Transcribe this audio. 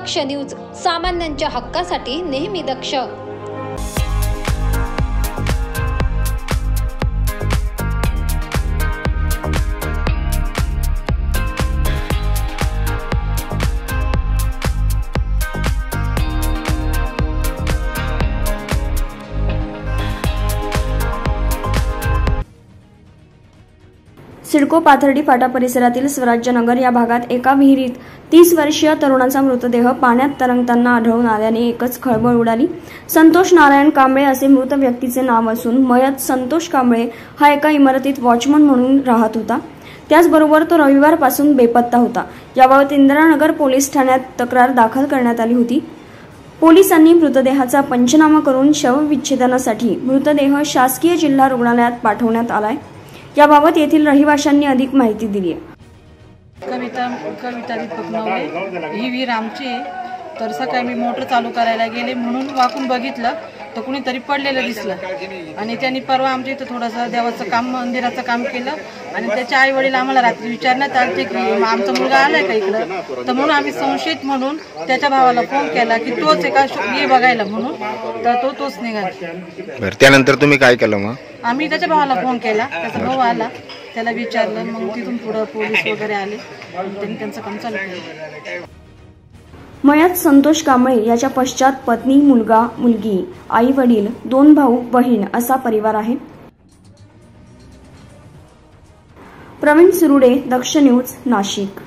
दक्ष news सामान्यांच्या हक्कासाठी नेहमी दक्ष. सिडको पाथर्डी फाटा परिसरातील स्वराज्यनगर या भागात एका विहिरीत तीस वर्षीय तरुणाचा मृतदेह पाण्यात तरंगताना आढळून आल्याने एकच खळबळ उडाली. संतोष नारायण कांबळे असे मृत व्यक्तीचे नाव असून मयत संतोष कांबळे हा एका इमारतीत वॉचमन म्हणून राहत होता. त्याचबरोबर तो रविवारपासून बेपत्ता होता. याबाबत इंदिरानगर पोलीस ठाण्यात तक्रार दाखल करण्यात आली होती. पोलिसांनी मृतदेहाचा पंचनामा करून शवविच्छेदनासाठी मृतदेह शासकीय जिल्हा रुग्णालयात पाठवण्यात आलाय. याबाबत येथील रहिवाशांनी अधिक माहिती दिली आहे. कविता कविता दीपक नवले ही विहीर आमची आहे. तर सकाळी मी मोटर चालू करायला गेले म्हणून वाकून बघितलं तर कुणीतरी पडलेलं दिसलं. आणि त्यांनी परवा आमच्या इथं थोडंसं देवाचं काम मंदिराचं काम केलं. आणि त्याच्या आई वडील आम्हाला रात्री विचारण्यात आलते की "मग आमचा मुलगा आलाय का इकडं? तर म्हणून आम्ही संशयित म्हणून त्याच्या भावाला फोन केला की तोच एका ये बघायला म्हणून. तर तो तोच निघाला. बरं त्यानंतर तुम्ही काय केलं मग? आम्ही त्याच्या भावाला फोन केला. त्याचा भाऊ आला. त्याला विचारलं. मग तिथून पुढं पोलीस वगैरे आले. त्यांनी त्यांचं काम चालू केलं. मयात संतोष कांबळे याच्या पश्चात पत्नी मुलगा मुलगी आई वडील दोन भाऊ बहीण असा परिवार आहे. प्रवीण सुरुडे दक्ष न्यूज नाशिक.